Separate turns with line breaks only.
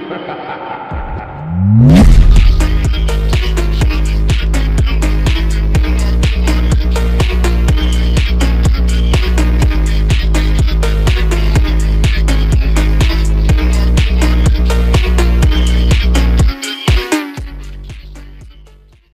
ha ha ha